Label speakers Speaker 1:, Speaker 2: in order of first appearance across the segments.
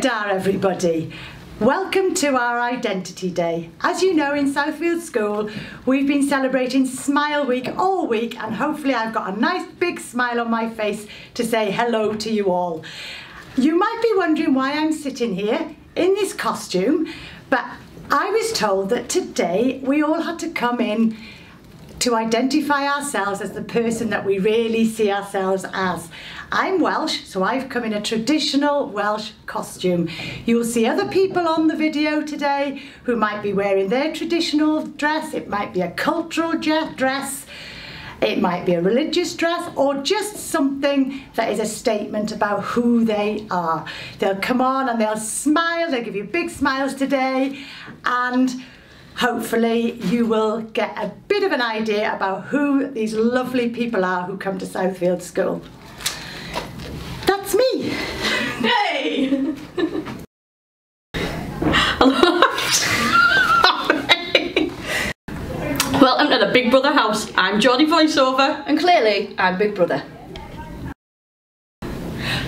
Speaker 1: Shwmae everybody. Welcome to our Identity Day. As you know, in Southfield School, we've been celebrating Smile Week all week, and hopefully, I've got a nice big smile on my face to say hello to you all. You might be wondering why I'm sitting here in this costume, but I was told that today we all had to come in to identify ourselves as the person that we really see ourselves as. I'm Welsh, so I've come in a traditional Welsh costume. You'll see other people on the video today who might be wearing their traditional dress, it might be a cultural dress, it might be a religious dress or just something that is a statement about who they are. They'll come on and they'll smile, they'll give you big smiles today and hopefully you will get a bit of an idea about who these lovely people are who come to Southfield School. That's me.
Speaker 2: Hey! Welcome to the Big Brother house. I'm Geordie voiceover.
Speaker 3: And clearly, I'm Big Brother.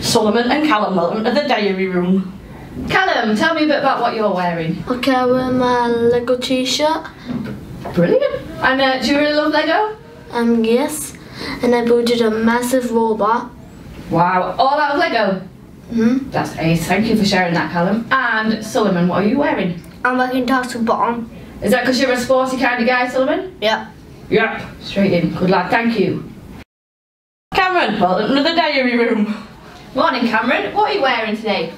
Speaker 2: Solomon and Callum, welcome to the diary room.
Speaker 3: Callum, tell me a bit about what you're wearing.
Speaker 4: Okay, I wear my Lego t-shirt.
Speaker 3: Brilliant. And uh, do you really love Lego?
Speaker 4: Um, yes. And I built a massive robot.
Speaker 3: Wow, all out of Lego?
Speaker 4: Hmm?
Speaker 3: That's ace. Thank you for sharing that, Callum. And Solomon, what are you wearing?
Speaker 4: I'm wearing tassel bottom.
Speaker 3: Is that because you're a sporty kind of guy, Solomon?
Speaker 4: Yeah.
Speaker 3: Yep. Straight in. Good lad. Thank you.
Speaker 2: Cameron, welcome to the diary room.
Speaker 3: Morning, Cameron. What are you wearing today?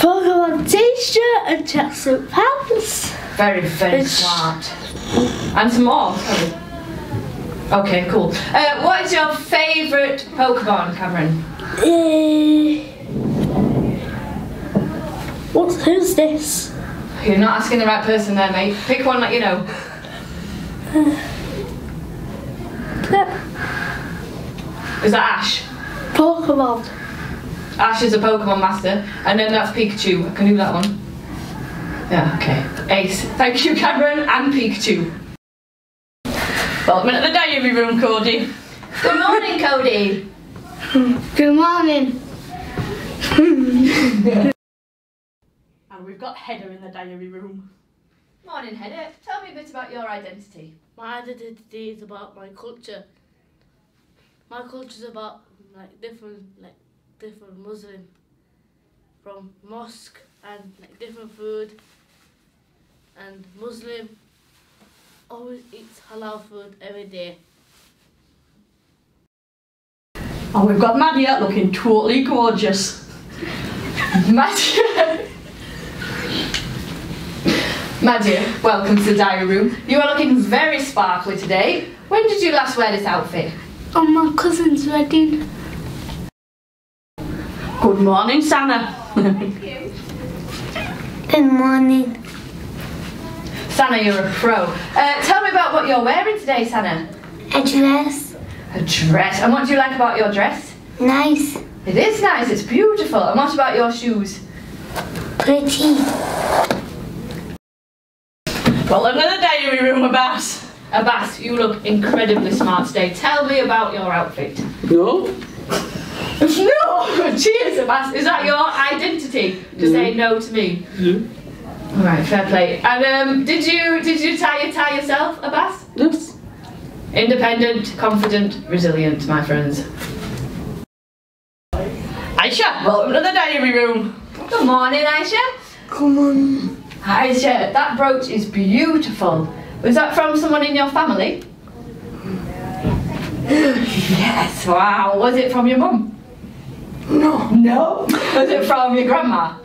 Speaker 4: Pokemon t-shirt and tracksuit pants.
Speaker 3: Very, very
Speaker 4: It's-
Speaker 3: smart. And some more. Okay, cool. Uh, what is your favourite Pokemon, Cameron?
Speaker 4: Eh. What? Who's this?
Speaker 3: You're not asking the right person there, mate. Pick one that you know. Is that Ash?
Speaker 4: Pokemon.
Speaker 3: Ash is a Pokemon master, and then that's Pikachu. I can do that one. Yeah, okay. Ace. Thank you, Cameron and Pikachu.
Speaker 2: Welcome to the diary room, Cody.
Speaker 3: Good morning, Cody.
Speaker 4: Good morning.
Speaker 2: And we've got Heather in the diary room.
Speaker 3: Morning, Hedda. Tell me a bit about your identity.
Speaker 4: My identity is about my culture. My culture is about like different like different Muslim from mosque and like different food and Muslim always eats halal food every day.
Speaker 2: And we've got Maddie out looking totally gorgeous.
Speaker 3: Madia. Madia, welcome to the diary room. You are looking very sparkly today. When did you last wear this outfit?
Speaker 4: On my cousin's wedding.
Speaker 2: Good morning, Sana.
Speaker 4: Good morning.
Speaker 3: Sana, you're a pro. Uh, tell me about what you're wearing today, Sana.
Speaker 4: A dress.
Speaker 3: A dress. And what do you like about your dress?
Speaker 4: Nice.
Speaker 3: It is nice, it's beautiful. And what about your shoes?
Speaker 4: Pretty.
Speaker 2: Welcome to the diary room, Abbas.
Speaker 3: Abbas, you look incredibly smart today. Tell me about your outfit.
Speaker 2: No?
Speaker 3: no! Cheers, Abbas. Is that your identity? To say no to me?
Speaker 2: Yeah.
Speaker 3: Alright, fair play. And um, did you did you tie your tie yourself, Abbas?
Speaker 2: Yes.
Speaker 3: Independent, confident, resilient, my friends.
Speaker 2: Aisha, welcome to the diary room.
Speaker 3: Good morning, Aisha.
Speaker 4: Come on.
Speaker 3: Aisha, that brooch is beautiful. Was that from someone in your family? yes, wow. Was it from your mum? No. No? Was it from your grandma?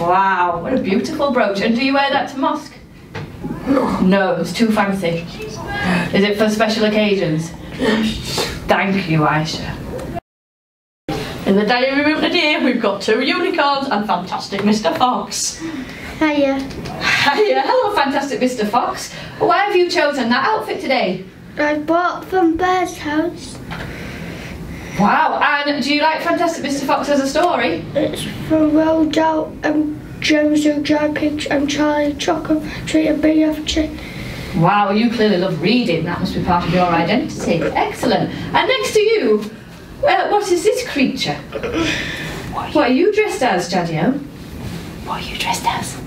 Speaker 3: Wow, what a beautiful brooch. And do you wear that to mosque? No. No, it's too fancy. Is it for special occasions? Thank you, Aisha.
Speaker 2: In the diary room today, we've got two unicorns and fantastic Mr. Fox.
Speaker 4: Hiya.
Speaker 3: Hiya, hello, fantastic Mr. Fox. Why have you chosen that outfit today?
Speaker 4: I bought from Bear's house.
Speaker 3: Wow, and do you like Fantastic Mr. Fox as a story?
Speaker 4: It's from Roald Dahl and James the Dry Pigs and Charlie Chocolate Factory and BFG.
Speaker 3: Wow, you clearly love reading. That must be part of your identity. Excellent. And next to you, uh, what is this creature? What are you dressed as, Jadiel?
Speaker 1: What are you dressed as?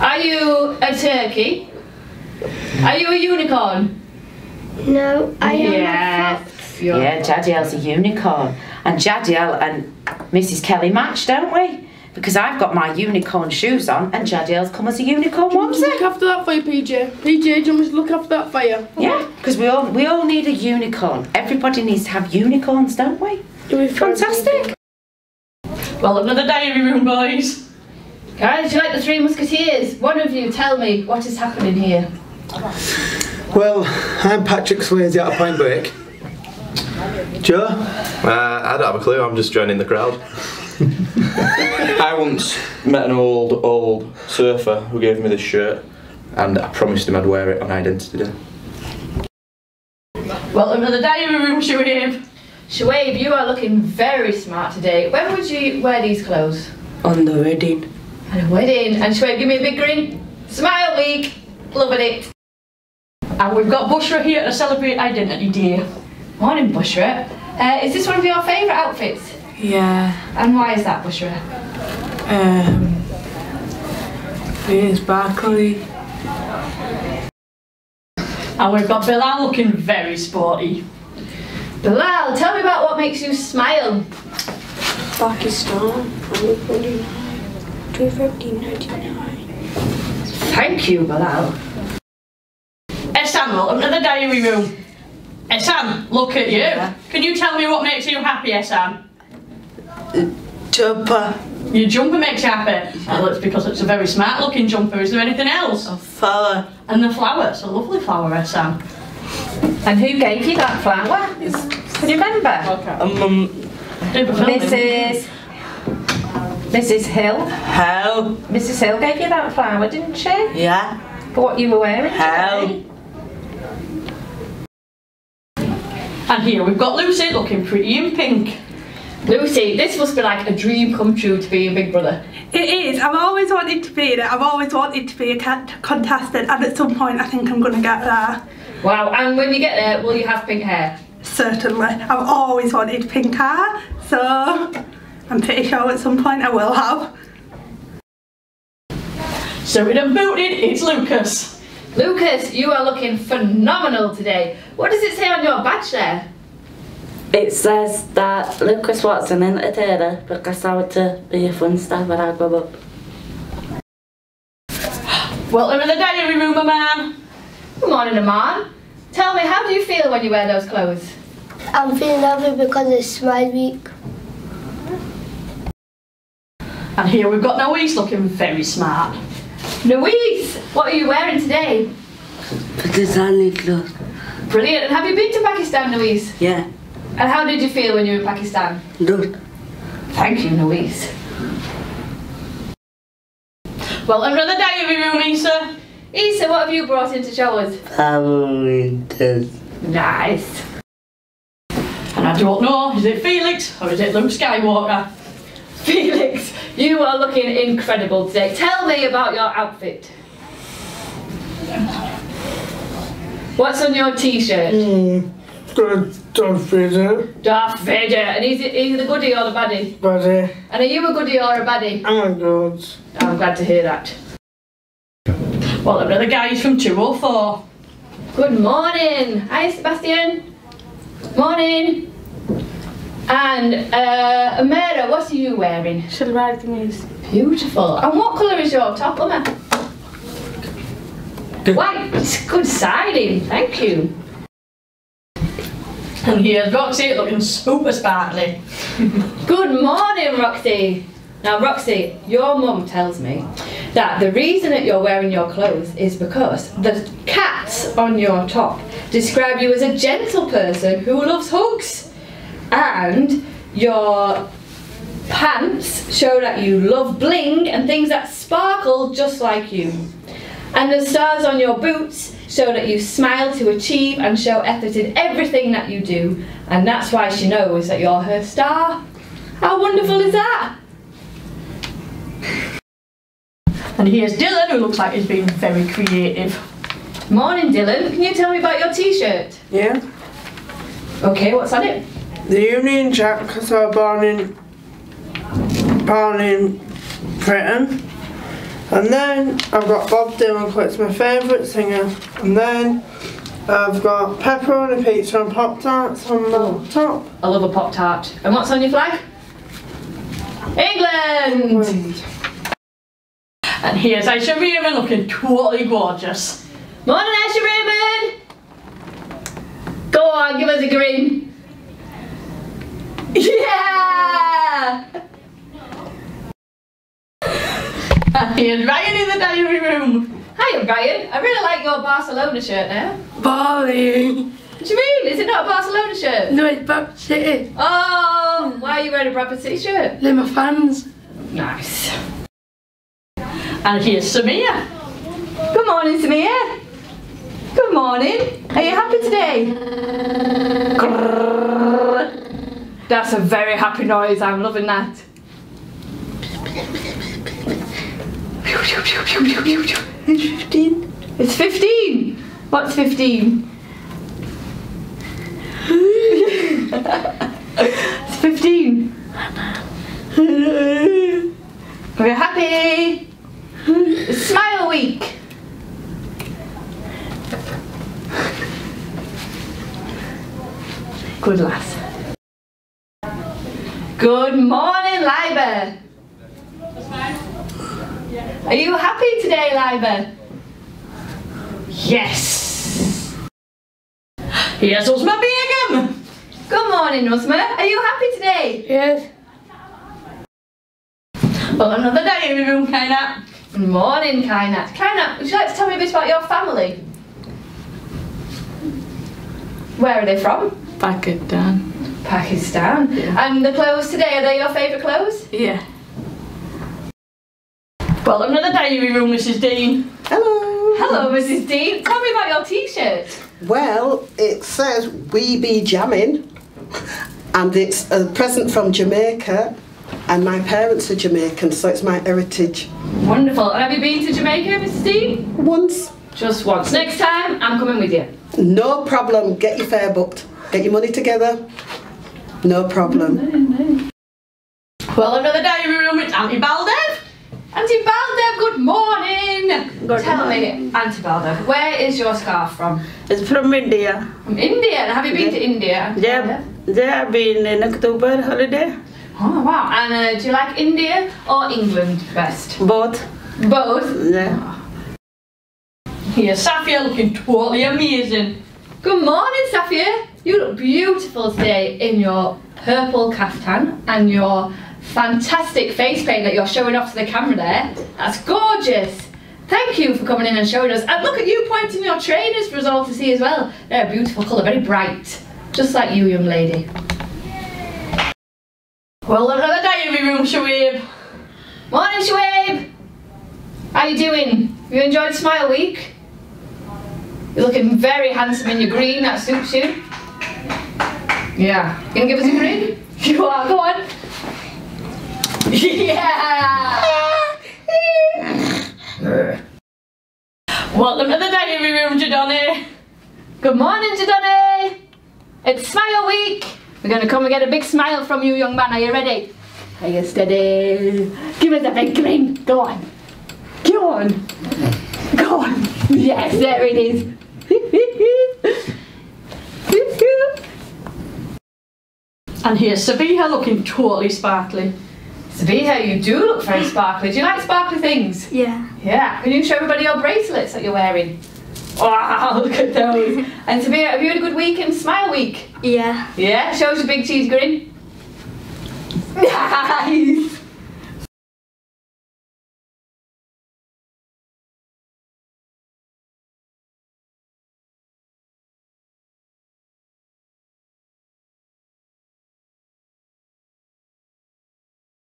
Speaker 3: Are you a turkey? Are you a unicorn?
Speaker 5: No, I am
Speaker 3: Yes. You're
Speaker 6: Yeah, Jadiel's a unicorn. And Jadiel and Mrs. Kelly match, don't we? Because I've got my unicorn shoes on and Jadiel's come as a unicorn
Speaker 4: Look
Speaker 6: onesie.
Speaker 4: after that for you, PJ. PJ, do you to look after that for you?
Speaker 6: Yeah, because we all we all need a unicorn. Everybody needs to have unicorns, don't we?
Speaker 4: Do we find
Speaker 6: Fantastic.
Speaker 2: Well, another diary room, boys.
Speaker 3: Guys, you like the Three Musketeers? One of you tell me what is happening here.
Speaker 7: Well, I'm Patrick Swayze out of Point Break. Joe?
Speaker 8: Uh, I don't have a clue, I'm just joining the crowd.
Speaker 9: I once met an old, old surfer who gave me this shirt and I promised him I'd wear it on Identity Day.
Speaker 2: Welcome to the diary room, Shuaib.
Speaker 3: Shuaib, you are looking very smart today. When would you wear these clothes?
Speaker 10: On the wedding.
Speaker 3: At a wedding. And Shuaib, give me a big grin. Smile week. Loving it.
Speaker 2: And we've got Bushra here to celebrate Identity Day.
Speaker 3: Morning, Bushra. Uh, is this one of your favourite outfits?
Speaker 10: Yeah.
Speaker 3: And why is that, Bushra?
Speaker 10: Um. It's sparkly.
Speaker 2: And we've got Bilal looking very sporty.
Speaker 3: Bilal, tell me about what makes you smile.
Speaker 5: Pakistan. I'm 49. 215.99.
Speaker 3: Thank you, Bilal.
Speaker 2: Esan, welcome to the diary room. Esan, look at you. Can you tell me what makes you happy, eh, Esan?
Speaker 10: Jumper.
Speaker 2: Your jumper makes you happy. Oh, well, it's because it's a very smart looking jumper. Is there anything else?
Speaker 10: A flower.
Speaker 2: And the flower. It's a lovely flower, eh, Esan.
Speaker 3: And who gave you that flower? Can you remember?
Speaker 10: Um, um,
Speaker 2: Do the filming.
Speaker 3: Mrs. Mrs. Hill.
Speaker 10: hell.
Speaker 3: Mrs. Hill gave you that flower, didn't she?
Speaker 10: Yeah.
Speaker 3: For what you were wearing
Speaker 10: Hell.
Speaker 2: And here we've got Lucy looking pretty in pink.
Speaker 3: Lucy, this must be like a dream come true to be a big brother.
Speaker 11: It is. I've always wanted to be in it. I've always wanted to be a cat- contestant, and at some point, I think I'm going to get there.
Speaker 3: Wow, and when you get there, will you have pink hair?
Speaker 11: Certainly. I've always wanted pink hair, so I'm pretty sure at some point I will have.
Speaker 2: So in a booted, it's Lucas.
Speaker 3: Lucas, you are looking phenomenal today. What does it say on your badge there?
Speaker 10: It says that Lucas Watson entertainer because I want to uh, be a fun star when I grow up.
Speaker 2: Welcome to the diary room, my man.
Speaker 3: Good morning, Aman. Tell me, how do you feel when you wear those clothes?
Speaker 5: I'm feeling lovely because it's Smile Week.
Speaker 2: And here we've got Noise looking very smart.
Speaker 3: Louise, what are you wearing today?
Speaker 10: Pakistani clothes.
Speaker 3: Brilliant. And have you been to Pakistan, Louise?
Speaker 10: Yeah.
Speaker 3: And how did you feel when you were in Pakistan?
Speaker 10: Good.
Speaker 3: Thank you, Louise.
Speaker 2: Welcome to the diary room, Issa.
Speaker 3: Issa, what have you brought in to show us?
Speaker 10: Favorites.
Speaker 3: Nice.
Speaker 2: And I don't know, is it Felix or is it Luke Skywalker?
Speaker 3: Felix, you are looking incredible today. Tell me about your outfit. What's on your t-shirt?
Speaker 10: Mm. Good. Don't feed it.
Speaker 3: Darth Vader. And is it is he the goodie or the baddie?
Speaker 10: Buddy.
Speaker 3: And are you a goodie or a baddie?
Speaker 10: I'm a good.
Speaker 3: I'm glad to hear that.
Speaker 2: Well, to the guys from 204.
Speaker 3: Good morning. Hi, Sebastian. Morning. And uh, Amira, what are you wearing?
Speaker 4: Shalwar Kameez.
Speaker 3: Beautiful. And what colour is your top, Emma? White. It's good siding. Thank you.
Speaker 2: And here's Roxy looking super sparkly.
Speaker 3: Good morning, Roxy. Now, Roxy, your mum tells me that the reason that you're wearing your clothes is because the cats on your top describe you as a gentle person who loves hugs, and your pants show that you love bling and things that sparkle just like you. And the stars on your boots show that you smile to achieve and show effort in everything that you do, and that's why she knows that you're her star. How wonderful is that?
Speaker 2: And here's Dylan, who looks like he's been very creative.
Speaker 3: Morning, Dylan. Can you tell me about your t-shirt?
Speaker 10: Yeah.
Speaker 3: Okay, what's on it?
Speaker 10: The Union Jack because I was born in
Speaker 12: born in Britain. And then I've got Bob Dylan, it's my favourite singer. And then I've got pepperoni pizza and Pop Tarts on the oh. top.
Speaker 3: I love a Pop Tart. And what's on your flag? England!
Speaker 2: And here's Aisha Raymond looking totally gorgeous.
Speaker 3: Morning, Aisha Raymond! Go on, give us a grin. Yeah!
Speaker 2: And here's Ryan in the diary room.
Speaker 3: Hiya, Brian. I really like your Barcelona shirt now.
Speaker 11: Boring.
Speaker 3: What do you mean? Is it not a Barcelona shirt?
Speaker 11: No, it's Bradford City.
Speaker 3: Oh, why are you wearing a Bradford City shirt?
Speaker 11: They're my fans.
Speaker 3: Nice.
Speaker 2: And here's Samia.
Speaker 3: Good morning, Samir. Good morning. Are you happy today? That's a very happy noise. I'm loving that.
Speaker 11: It's 15.
Speaker 3: It's 15. What's 15? it's 15. Are happy? It's Smile Week. Good lass. Good morning, Liber. Are you happy today, Liber? Yes.
Speaker 2: Here's Uzma Begum.
Speaker 3: Good morning, Uzma. Are you happy today?
Speaker 11: Yes.
Speaker 2: Well, another diary room, Kainat.
Speaker 3: Good morning, Kainat. Kainat, would you like to tell me a bit about your family? Where are they from?
Speaker 4: Pakistan.
Speaker 3: Pakistan. And the clothes today, are they your favourite clothes?
Speaker 4: Yeah.
Speaker 2: Well, another diary room, Mrs. Dean.
Speaker 13: Hello.
Speaker 3: Hello, Mrs. Dean. Tell me about your t-shirt.
Speaker 13: Well, it says we be jamming, and it's a present from Jamaica, and my parents are Jamaican, so it's my heritage.
Speaker 3: Wonderful. And have you been to Jamaica, Mrs. Dean?
Speaker 13: Once.
Speaker 3: Just once. Next time, I'm coming with you.
Speaker 13: No problem. Get your fare booked. Get your money together. No problem.
Speaker 2: Well, another diary room, it's Auntie Baldev.
Speaker 3: Auntie Baldev, good morning.
Speaker 11: Good
Speaker 3: Tell
Speaker 11: morning.
Speaker 3: me, Auntie Baldev, where is your scarf from?
Speaker 11: It's from India.
Speaker 3: From India. Have you been to India?
Speaker 11: Yeah, they have been in October holiday.
Speaker 3: Oh, wow. And uh, do you like India or England best?
Speaker 11: Both.
Speaker 3: Both.
Speaker 11: Yeah.
Speaker 2: Here's Safia looking totally amazing.
Speaker 3: Good morning, Safia. You look beautiful today in your purple kaftan and your fantastic face paint that you're showing off to the camera there. That's gorgeous. Thank you for coming in and showing us. And look at you pointing your trainers for us all to see as well. They're a beautiful colour, very bright. Just like you, young lady.
Speaker 2: Well, another day in diary room, Shuaib.
Speaker 3: Morning, Shuaib. How are you doing? You enjoyed Smile Week? You're looking very handsome in your green, that suits you. Yeah. You gonna give us a grin? You are, go on. Yeah!
Speaker 2: Welcome to the diary room, Jadoni.
Speaker 3: Good morning, Jadoni. It's Smile Week. We're gonna come and get a big smile from you, young man. Are you ready? Are you steady? Give us a big grin. Go on. Go on. Go on. Yes, there it is.
Speaker 2: And here's Sabiha looking totally sparkly.
Speaker 3: Sabiha, you do look very sparkly. Do you like sparkly things?
Speaker 11: Yeah.
Speaker 3: Yeah. Can you show everybody your bracelets that you're wearing? Wow, look at those. And Sabiha, have you had a good week in Smile Week?
Speaker 11: Yeah.
Speaker 3: Yeah, show us a big cheese grin. Nice.